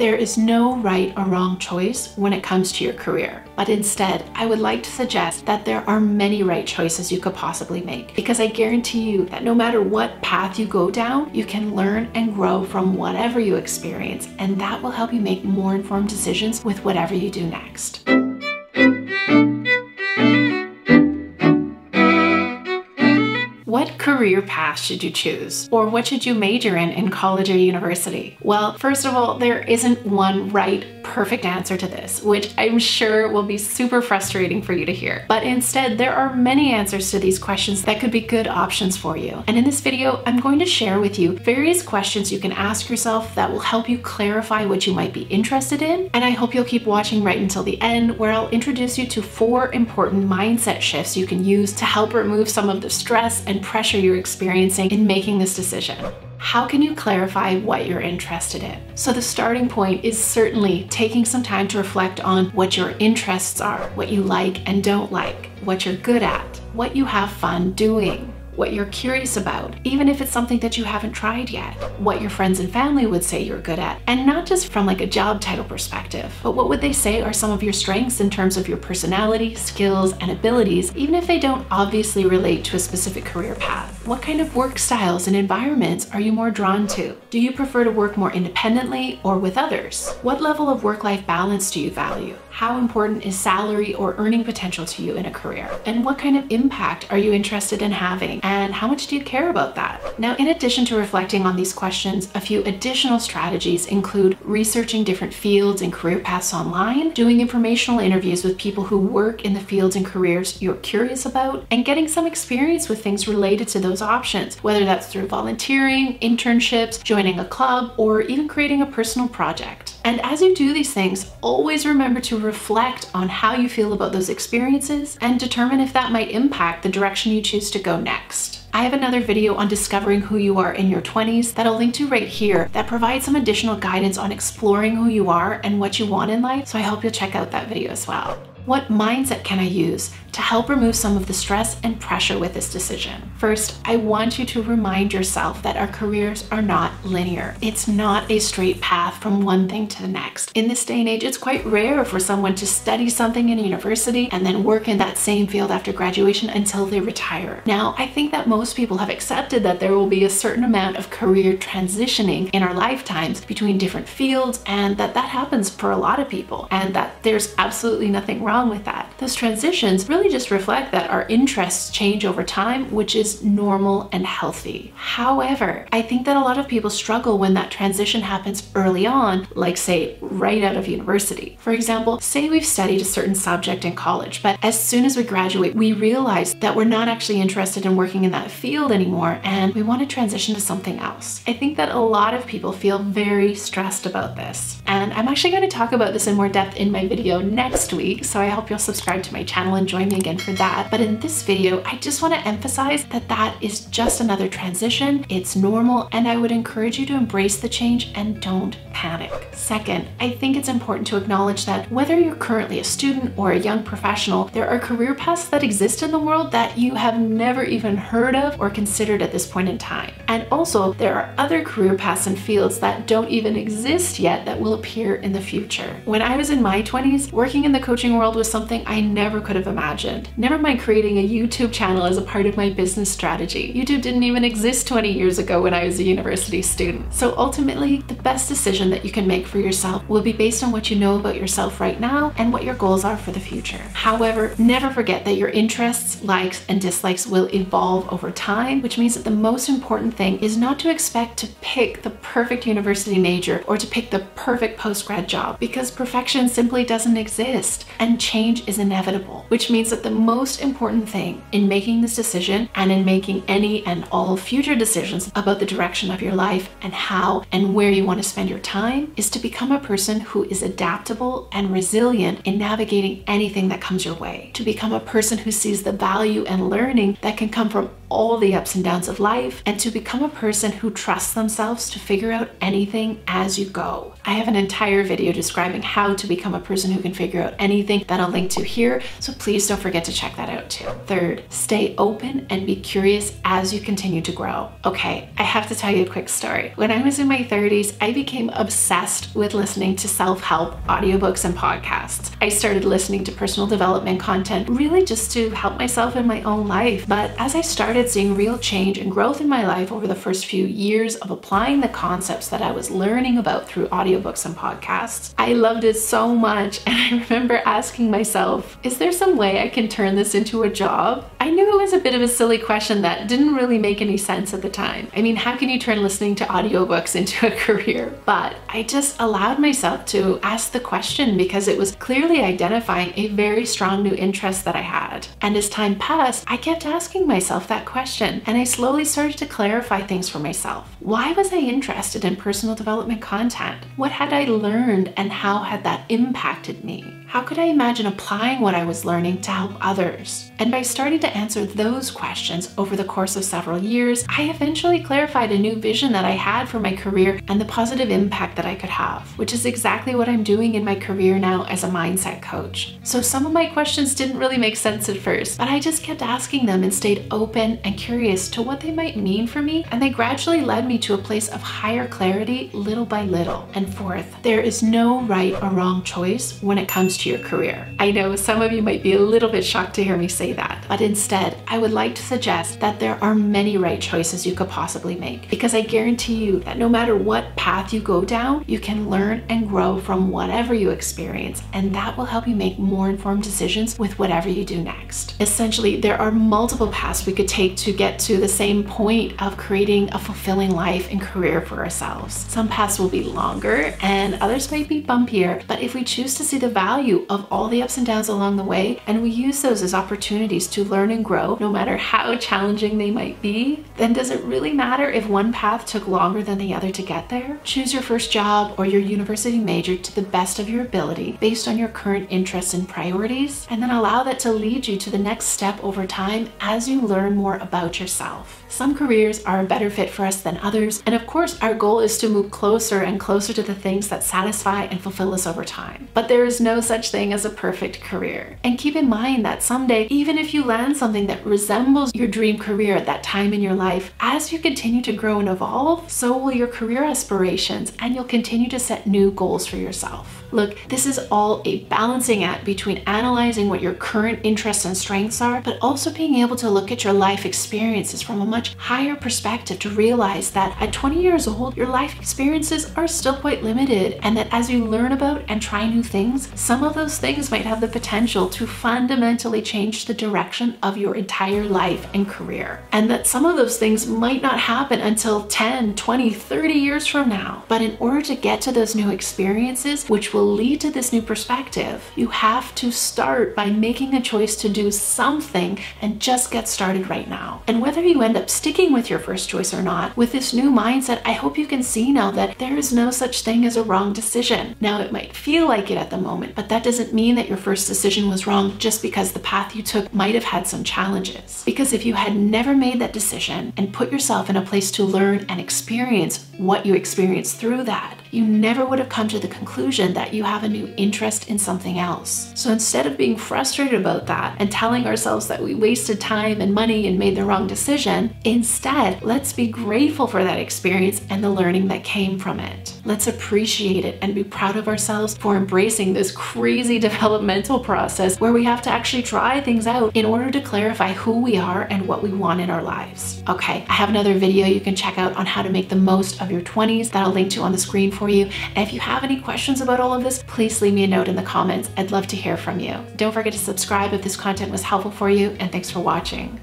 There is no right or wrong choice when it comes to your career, but instead, I would like to suggest that there are many right choices you could possibly make because I guarantee you that no matter what path you go down, you can learn and grow from whatever you experience, and that will help you make more informed decisions with whatever you do next. Career path should you choose? Or what should you major in in college or university? Well, first of all, there isn't one right, perfect answer to this, which I'm sure will be super frustrating for you to hear. But instead, there are many answers to these questions that could be good options for you. And in this video, I'm going to share with you various questions you can ask yourself that will help you clarify what you might be interested in. And I hope you'll keep watching right until the end, where I'll introduce you to four important mindset shifts you can use to help remove some of the stress and pressure you you're experiencing in making this decision. How can you clarify what you're interested in? So the starting point is certainly taking some time to reflect on what your interests are, what you like and don't like, what you're good at, what you have fun doing, what you're curious about, even if it's something that you haven't tried yet, what your friends and family would say you're good at, and not just from like a job title perspective, but what would they say are some of your strengths in terms of your personality, skills, and abilities, even if they don't obviously relate to a specific career path. What kind of work styles and environments are you more drawn to? Do you prefer to work more independently or with others? What level of work-life balance do you value? How important is salary or earning potential to you in a career? And what kind of impact are you interested in having? And how much do you care about that? Now, in addition to reflecting on these questions, a few additional strategies include researching different fields and career paths online, doing informational interviews with people who work in the fields and careers you're curious about, and getting some experience with things related to those options, whether that's through volunteering, internships, joining a club, or even creating a personal project. And as you do these things, always remember to reflect on how you feel about those experiences and determine if that might impact the direction you choose to go next. I have another video on discovering who you are in your 20s that I'll link to right here that provides some additional guidance on exploring who you are and what you want in life, so I hope you'll check out that video as well. What mindset can I use to help remove some of the stress and pressure with this decision? First, I want you to remind yourself that our careers are not linear. It's not a straight path from one thing to the next. In this day and age, it's quite rare for someone to study something in a university and then work in that same field after graduation until they retire. Now, I think that most people have accepted that there will be a certain amount of career transitioning in our lifetimes between different fields and that that happens for a lot of people and that there's absolutely nothing wrong with that. Those transitions really just reflect that our interests change over time, which is normal and healthy. However, I think that a lot of people struggle when that transition happens early on, like say right out of university. For example, say we've studied a certain subject in college, but as soon as we graduate, we realize that we're not actually interested in working in that field anymore and we want to transition to something else. I think that a lot of people feel very stressed about this. And I'm actually going to talk about this in more depth in my video next week, so I hope you'll subscribe to my channel and join me again for that. But in this video, I just want to emphasize that that is just another transition. It's normal and I would encourage you to embrace the change and don't panic. Second, I think it's important to acknowledge that whether you're currently a student or a young professional, there are career paths that exist in the world that you have never even heard of or considered at this point in time. And also, there are other career paths and fields that don't even exist yet that will appear in the future. When I was in my 20s, working in the coaching world was something I never could have imagined. Never mind creating a YouTube channel as a part of my business strategy. YouTube didn't even exist 20 years ago when I was a university student. So ultimately, the best decision that you can make for yourself will be based on what you know about yourself right now and what your goals are for the future. However, never forget that your interests, likes, and dislikes will evolve over time, which means that the most important thing is not to expect to pick the perfect university major or to pick the perfect post-grad job because perfection simply doesn't exist and change is inevitable, which means that the most important thing in making this decision and in making any and all future decisions about the direction of your life and how and where you want to spend your time is to become a person who is adaptable and resilient in navigating anything that comes your way. To become a person who sees the value and learning that can come from all the ups and downs of life and to become a person who trusts themselves to figure out anything as you go. I have an entire video describing how to become a person who can figure out anything that I'll link to here, so please don't forget to check that out too. Third, stay open and be curious as you continue to grow. Okay, I have to tell you a quick story. When I was in my 30s, I became obsessed with listening to self-help audiobooks and podcasts. I started listening to personal development content really just to help myself in my own life. But as I started seeing real change and growth in my life over the first few years of applying the concepts that I was learning about through audiobooks and podcasts, I loved it so much. And I remember asking myself, is there some way I can turn this into a job? I knew it was a bit of a silly question that didn't really make any sense at the time. I mean, how can you turn listening to audiobooks into a career? But I just allowed myself to ask the question because it was clearly identifying a very strong new interest that I had. And as time passed, I kept asking myself that question and I slowly started to clarify things for myself. Why was I interested in personal development content? What had I learned and how had that impacted me? How could I imagine applying what I was learning to help others? And by starting to answer those questions over the course of several years, I eventually clarified a new vision that I had for my career and the positive impact that I could have, which is exactly what I'm doing in my career now as a mindset coach. So some of my questions didn't really make sense at first, but I just kept asking them and stayed open and curious to what they might mean for me, and they gradually led me to a place of higher clarity little by little. And fourth, there is no right or wrong choice when it comes to your career. I know some of you might be a little bit shocked to hear me say that, but instead, I would like to suggest that there are many right choices you could possibly make because I guarantee you that no matter what path you go down, you can learn and grow from whatever you experience, and that will help you make more informed decisions with whatever you do next. Essentially, there are multiple paths we could take to get to the same point of creating a fulfilling life and career for ourselves. Some paths will be longer and others might be bumpier, but if we choose to see the value of all the ups and downs along the way, and we use those as opportunities to learn and grow, no matter how challenging they might be, then does it really matter if one path took longer than the other to get there? Choose your first job or your university major to the best of your ability based on your current interests and priorities, and then allow that to lead you to the next step over time as you learn more about yourself. Some careers are a better fit for us than others, and of course, our goal is to move closer and closer to the things that satisfy and fulfill us over time. But there is no such thing as a perfect career. And keep in mind that someday, even if you land something that resembles your dream career at that time in your life, as you continue to grow and evolve, so will your career aspirations, and you'll continue to set new goals for yourself. Look, this is all a balancing act between analyzing what your current interests and strengths are, but also being able to look at your life experiences from a much higher perspective to realize that at 20 years old, your life experiences are still quite limited, and that as you learn about and try new things, some of those things might have the potential to fundamentally change the direction of your entire life and career. And that some of those things might not happen until 10, 20, 30 years from now. But in order to get to those new experiences, which will will lead to this new perspective, you have to start by making a choice to do something and just get started right now. And whether you end up sticking with your first choice or not, with this new mindset, I hope you can see now that there is no such thing as a wrong decision. Now, it might feel like it at the moment, but that doesn't mean that your first decision was wrong just because the path you took might have had some challenges. Because if you had never made that decision and put yourself in a place to learn and experience what you experienced through that, you never would have come to the conclusion that you have a new interest in something else. So instead of being frustrated about that and telling ourselves that we wasted time and money and made the wrong decision, instead, let's be grateful for that experience and the learning that came from it. Let's appreciate it and be proud of ourselves for embracing this crazy developmental process where we have to actually try things out in order to clarify who we are and what we want in our lives. Okay, I have another video you can check out on how to make the most of your 20s that I'll link to on the screen for you. And if you have any questions about all of this, please leave me a note in the comments. I'd love to hear from you. Don't forget to subscribe if this content was helpful for you, and thanks for watching.